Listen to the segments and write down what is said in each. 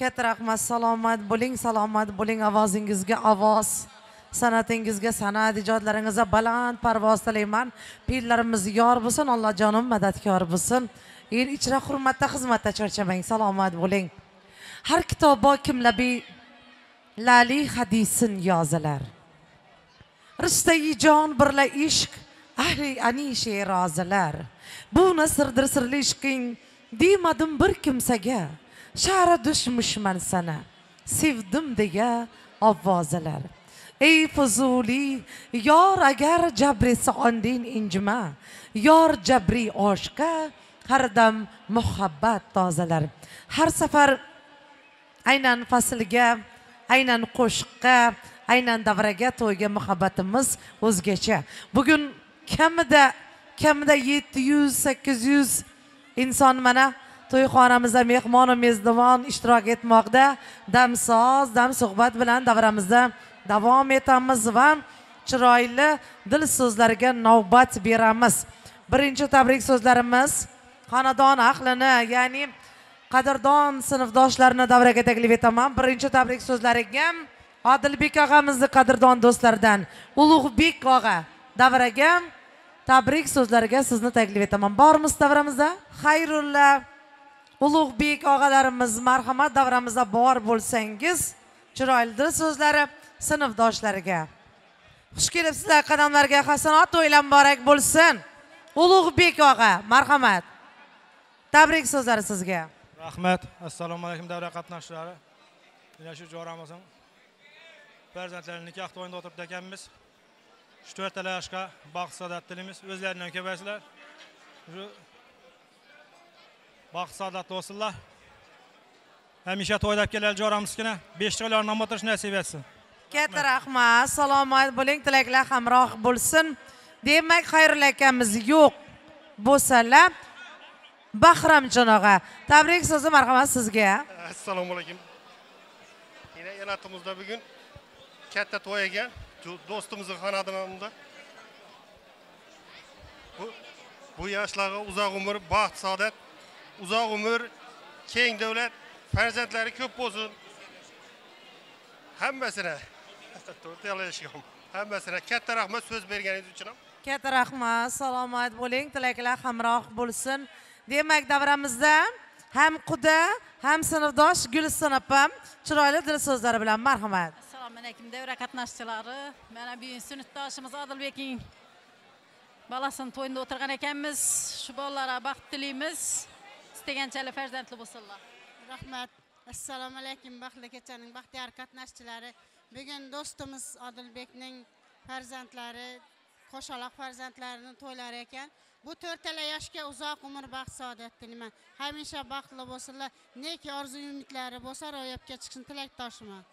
katta rahmat salomat bo'ling salomat bo'ling ovozingizga ovoz san'atingizga san'at ijodlaringizga baland parvoz tilayman. Pirlarimiz yor bo'lsin allohjonim madadkor bo'lsin. El ichra hurmatda xizmatda charchamang salomat bo'ling. Har kitobo kimlabi lali hadisin yozilar. Rishtai jon birla ishq ahli anishe rozilar. Bu nasrdir sirli ishqing demadim bir kimsaga. Shara dushmushman sana sevdim deya ovozalar ey fuzuli yor agar jabrisi ondin injima yor jabri oshqa har dam muhabbat tozalar. Har safar aynan faslga aynan qo'shiqqa aynan davraga to'yga muhabbatimiz o'zgacha. Bugun kamida kamida yetti yuz sakkiz yuz inson mana to'yxonamizda mehmonu mezdivon ishtirok etmoqda. Damsoz dam suhbat bilan davramizda davom etamiz va chiroyli dil so'zlariga navbat beramiz. Birinchi tabrik so'zlarimiz xonadon ahlini ya'ni qadrdon sinfdoshlarini davraga taklif etaman. Birinchi tabrik so'zlariga odilbek og'amizni qadrdon do'stlardan ulug'bek og'a davraga tabrik so'zlariga sizni taklif etaman. Bormisiz davramizda xayrulla ulug'bek og'alarimiz marhamat davramizda bor bo'lsangiz chiroyli dil so'zlari sinfdoshlariga. Xush kelibsizlar qadamlarga hasanot to'ylar muborak bo'lsin. Ulug'bek og'a marhamat. Tabrik so'zlari sizga. Rahmat. Assalomu alaykum davra qatnashchilari. Mana shu jo'ramizning farzandlarini nikoh to'yida o'tiribdi ekanmiz shu to'rttala yoshga baxt saodat tilaymiz o'zlarini ham ko'paysizlar baxt saodatli bo'lsinlar hamisha to'ylab keladi jo'ramizgina. Besh to'ylarni nom o'tirish nasib etsin. Katta rahmat. Salomat bo'ling tilaklar hamroh bo'lsin. Demak xayrullo akamiz yo'q bo'lsalar bahramjon og'a tabrik so'zi marhamat sizga. Assalomu alaykum. Yana yanatimizda bugun katta to'y ekan do'stimizni xonadonida bu bu yoshlarga uzoq umr baxt saodat uzoq umr keng davlat farzandlari ko'p bo'lsin. Hammasini to'rttala yoshga hammasini katta rahmat so'z berganingiz uchun ham. Katta rahmat salomat bo'ling tilaklar hamroh bo'lsin. Demak davramizda ham quda ham sinfdosh guliston opam chiroyli dil so'zlari bilan marhamat. Assalomu alaykum davra qatnashchilari. Mana bugun sinfdoshimiz odilbekning balasini to'yida o'tirgan ekanmiz. Shu bolalarga baxt tilaymiz istaganchalik farzandli bo'lsinlar. Rahmat. Assalomu alaykum baxtli kechaning baxtiyor qatnashchilari. Bugun do'stimiz odilbekning farzandlari qo'shaloq farzandlarini to'ylari ekan. Bu to'rttala yoshga uzoq umr baxt saodat tilayman hamisha baxtli bo'lsinlar. Neki orzu umidlari bo'lsa ro'yobga chiqishini tilakdoshiman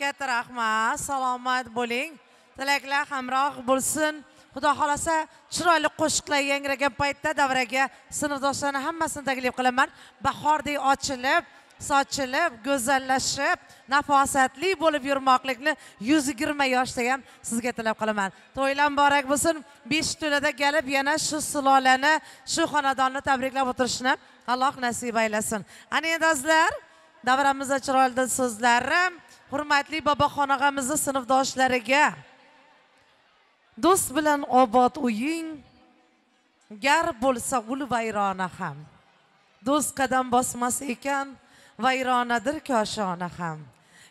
katta rahmat salomat bo'ling. Tilaklar hamroh bo'lsin xudo xohlasa chiroyli qo'shiqlar yangragan paytda davraga sinfdoshlarni hammasini taklif qilaman. Bahordek ochilib sochilib go'zallashib nafosatli bo'lib yurmoqlikni yuz yigirma yoshda ham sizga tilab qolaman to'ylar muborak bo'lsin. Besh to'lada kelib yana shu sulolani shu xonadonni tabriklab o'tirishni alloh nasib aylasin. Ana endi azizlar davramizda chiroyli so'zlarim hurmatli boboxon og'amizni sinfdoshlariga do'st bilan obod uying gar bo'lsa ul vayrona ham. Do'st qadam bosmas ekan vayronadir koshona ham.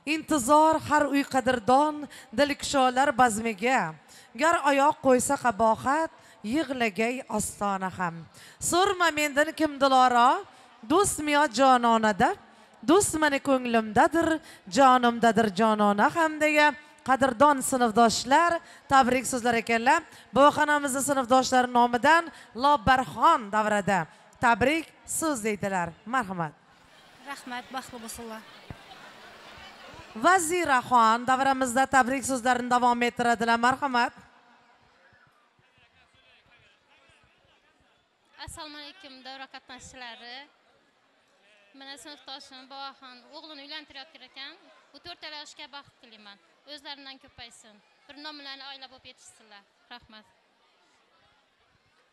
Intizor har uy qadrdon dilkusholar bazmiga. Gar oyoq qo'ysa qabohat yig'lagay ostona ham. So'rma mendan kim diloro do'stmi yo jononada. Do'st mani ko'nglimdadir jonimdadir jonona ham deya qadrdon sinfdoshlar tabrik so'zlar ekanlar. Bog'xonamizni sinfdoshlari nomidan lobbarxon davrada tabrik so'z deydilar. Marhamat. Rahmat baxtli bo'lsinlar vaziraxon davramizda tabrik so'zlarini davom ettiradilar. Marhamat. Assalomu alaykum davra qatnashchilari. Mana sinfdoshim bovaxon o'g'lini uylantirayotgan ekan. Bu to'rttala yoshga baxt tilayman o'zlaridan ko'paysin. Bir nom bilan oila bo'lib yetishsinlar. Rahmat.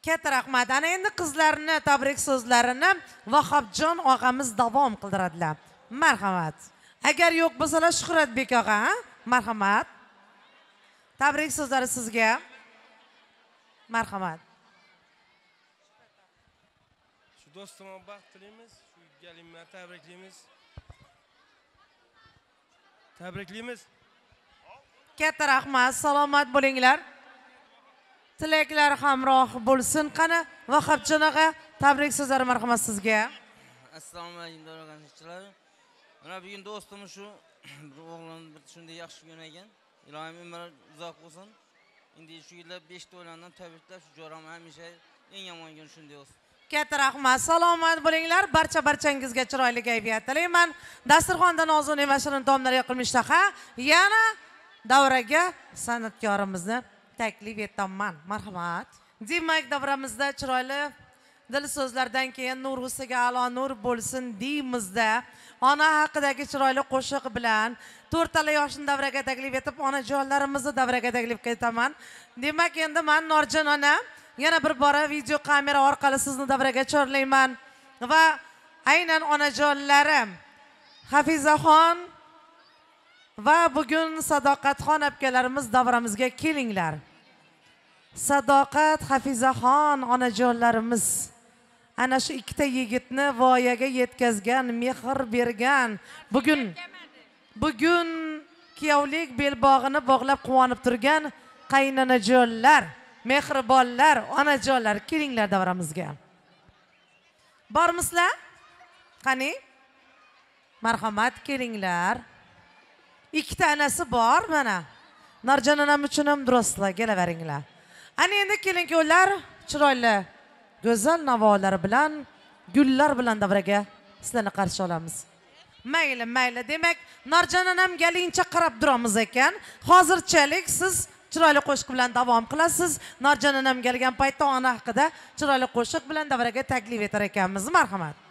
Katta rahmat ana endi qizlarni tabrik so'zlarini vahobjon og'amiz davom qildiradilar. Marhamat. Agar yo'q bo'lsalar shuhratbek og'a ha? marhamat. Tabrik so'zlari sizga. Marhamat. Shu do'stimga baxt tilaymiz shu galimni tabriklaymiz. Tabriklaymiz katta rahmat salomat bo'linglar. Tilaklar hamroh bo'lsin qani. Vahobjon og'a tabrik so'zlari marhamat sizga. Assalomu alaykum davra qatnashchilari mana bugun do'stimiz shu bir o'g'lim bir shunday yaxshi kun ekan ilohim umri uzoq bo'lsin. Endi shu yillar besh to'ylardan tabriklab shu jo'ram hamisha eng yomon kun shunday bo'lsin. Katta rahmat salomat bo'linglar. Barcha barchangizga chiroyli kayfiyat tilayman. Dasturxonda nozuni va shirin taomlar yoqilmish ha. Yana davraga san'atkorimizni taklif etaman marhamat. Demak davramizda chiroyli dil so'zlardan keyin nur ustiga alo nur bo'lsin deymizda. Ona haqidagi chiroyli qo'shiq bilan to'rttala yoshni davraga taklif etib onajonlarimizni davraga taklif etaman. Demak endi man norjon ona yana bir bora video kamera orqali sizni davraga chorlayman. Va aynan onajonlarim hafizaxon va bugun sadoqatxon akalarimiz davramizga kelinglar. Sadoqat hafizaxon onajonlarimiz ana shu ikkita yigitni voyaga yetkazgan mehr bergan. Bugun bugun kuyovlik belbog'ini bog'lab quvonib turgan qaynanajonlar mehribonlar onajonlar kelinglar davramizga. Bormisizlar? Qani? Marhamat kelinglar. Ikki tanasi bor mana. Narjon onam uchun ham durostlar kelaveringlar. Ana endi kelin kuyovlar chiroyli go'zal navolar bilan gullar bilan davraga sizlarni qarshi olamiz. Mayli mayli demak norjon onam galingcha qarab turamiz ekan. Hozirchalik siz chiroyli qo'shiq bilan davom qilasiz. Norjon onam kelgan paytda ona haqida chiroyli qo'shiq bilan davraga taklif etar ekanmiz. Marhamat.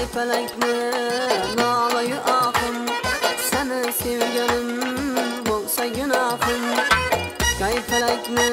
Ay felek mi nalayı ahım. Seni sevgilim bulsa günahım Ay felek mi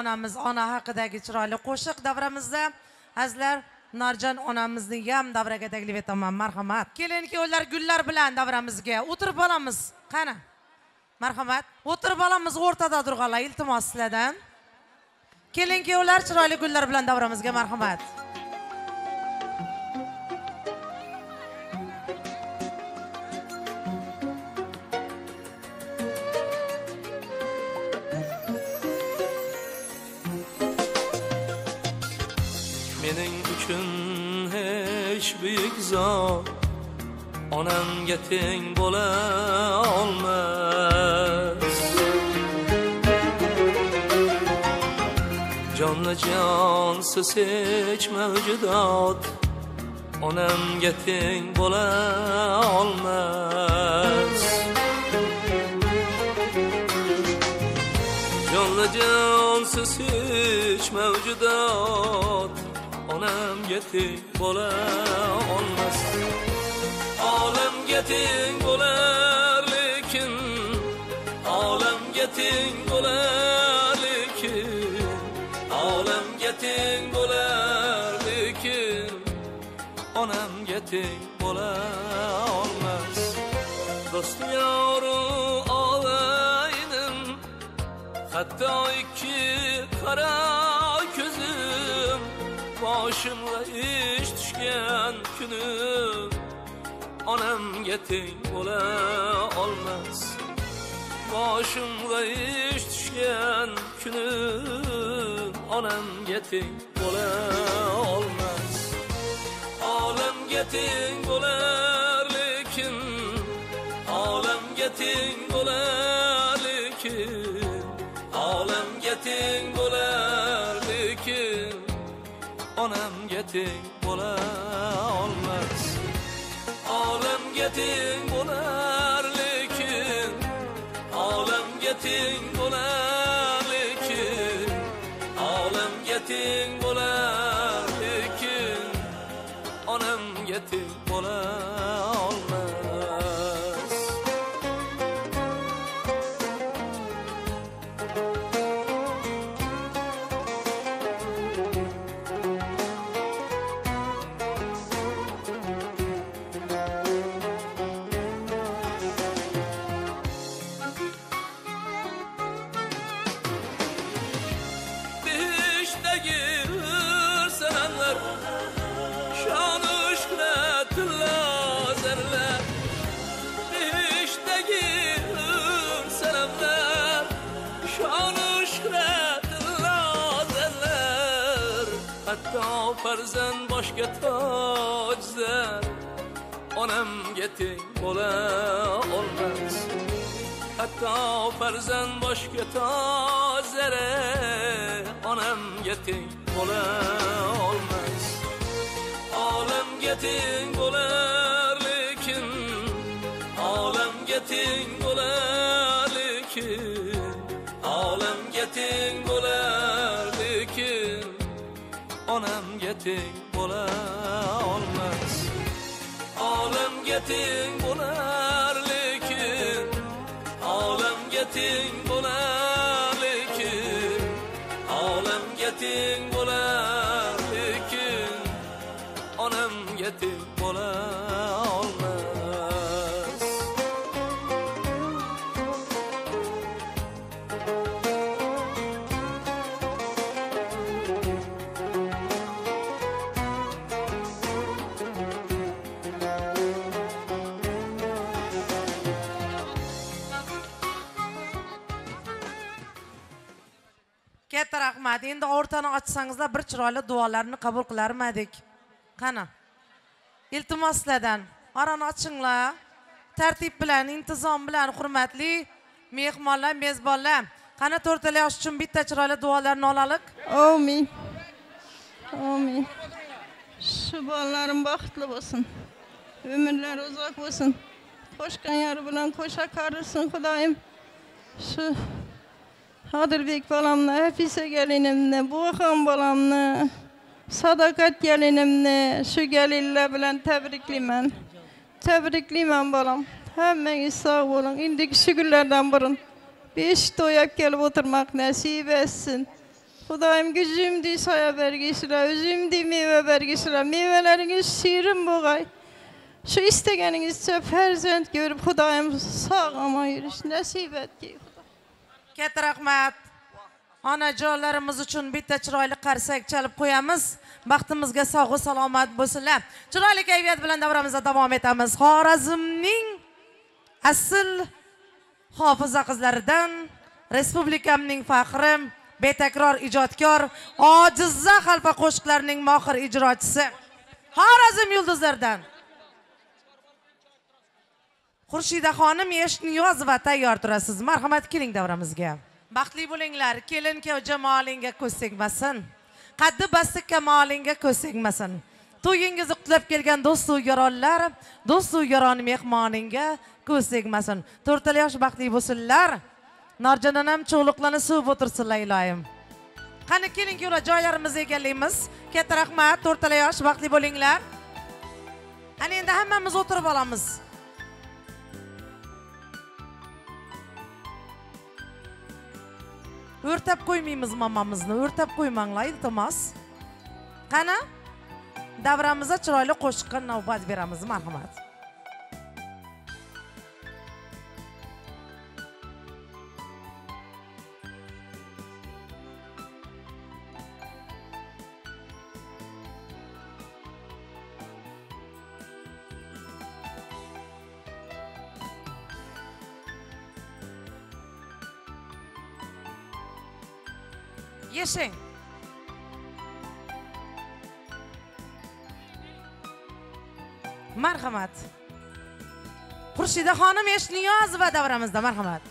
onamiz ona haqidagi chiroyli qo'shiq davramizda. Azizlar narjon onamizni ham davraga taklif etaman. Marhamat. Keling kuyovlar gullar bilan davramizga o'tirib olamiz. Qani? Marhamat. O'tirib olamiz o'rtada turganlar iltimos sizlardan. Keling kuyovlar chiroyli gullar bilan davramizga marhamat. Buyuk zot onamga teng bo'la olmas jonli jonsiz hech mavjudot onamga teng bo'la olmas jonli jonsiz hech mavjudot onamga teng bo'la olmas olamga teng bo'lar lekin. Olamga teng bo'lar lekin. Olamga teng bo'lar lekin. Onamga teng bo'la olmas do'st yoru og'aynim hatto ikki qara ko'zim boshimga ish tushgan kunim onamga teng bo'la olmas boshimga ish tushgan kunim onamga teng bo'la olmas olamga teng bo'lar lekin olamga teng bo'lar lekin olamga teng bo'lar lekin onamga teng bo'la olmas. Olamga teng bo'lar lekin olamga teng bo'lar lekin olamga teng bo'lar lekin onamga teng bo'la hatto farzand boshga tozlari onamga teng bo'la olmas olamga teng bo'lar lekin olamga teng bo'lar lekin olamga teng bo'lar lekin onamga teng bo'la olmas olamga teng bo'lar teng bo'lar lekin olamga teng bo'lar lekin onamga teng bo'lar rahmat. Endi o'rtani ochsangizlar bir chiroyli duolarni qabul qilarmadik. Qani? Iltimos sizlardan orani ochinglar. Tartib bilan intizom bilan hurmatli mehmonlar mezbonlar. Qani to'rttala yosh uchun bitta chiroyli duolarni olaylik Amin. Amin. shu bolalarim baxtli bo'lsin. Umrlari uzoq bo'lsin. Qo'shgan yari bilan qo'sha karırsın xudoyim. Shu Hadırbəy balamla, Həfisə gəlinimlə, Buxan balamla, Sadaqət gəlinimlə, şu gəlinlə bilən təbrikliyəm. Təbrikliyəm balam. Həmməniz sağ olun. İndiki şükürlərdən burun. Beş doyab gəlib oturmaq nəsib etsin. Xudayım gücüm dey saya bərgisirə, özüm dey meyvə bərgisirə, meyvələriniz şirin buğay. Şu istəgənizcə fərzənd görüb Xudayım sağ ama yürüş nəsib et ki. Katta rahmat. Onajonlarimiz uchun bitta chiroyli qarsak chalib qo'yamiz. Baxtimizga sog'u salomat bo'lsinlar. Chiroyli kayfiyat bilan davramizda davom etamiz. Xorazmning asl hofiza qizlaridan respublikamning faxri betakror ijodkor ojizza xalfa qo'shiqlarining mohir ijrochisi. Xorazm yulduzlaridan. Xurshida xonim eshniyozova tayyor turasiz. Marhamat keling davramizga. Baxtli bo'linglar. Kelin kuyov jamolingga ko'z tegmasin qaddi basti kamolingga ko'z tegmasin to'yingizni qutlab kelgan do'stu yaronlar do'stu yaron mehmoningga ko'z tegmasin to'rttala yosh baxtli bo'lsinlar. Norjon onam cho'g'liqlarni suvib o'tirsinlar iloyim qani keling kuyovlar joylarimizni egallaymiz. Katta rahmat to'rttala yosh baxtli bo'linglar. Ana endi hammamiz o'tirib olamiz өртәп қоймаймыз мамамызны өртәп қоймаңлай томас қана даврамызда чырайлы қошыққа наубат береміз мархамат marhamat. Xurshida xonim eshniyozova davramizda marhamat.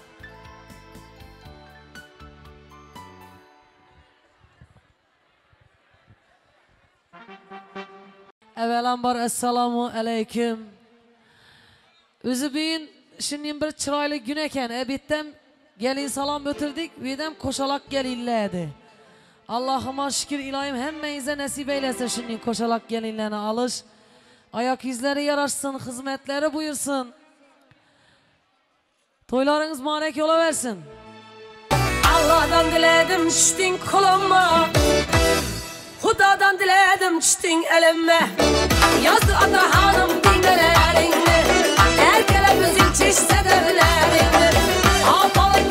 Avvalambor assalomu alaykum. O'zi bugun shuning bir chiroyli kun ekan. E bu yerdan gelin salom o'tirdik bu yerdan qo'shaloq gelinlardi allohimma shukur iloyim hammangizga nasib eylesin shuning qo'shaloq gelinlarni olish Ayak izleri yaraşsın, hizmetleri buyursun. Toylarınız mübarek yola versin. Allah'dan diledim çüştün kulağıma. Hudadan diledim çüştün elime. Yazdı ata hanım dinlerini. Erkele gözün çişse devlerini. Apalı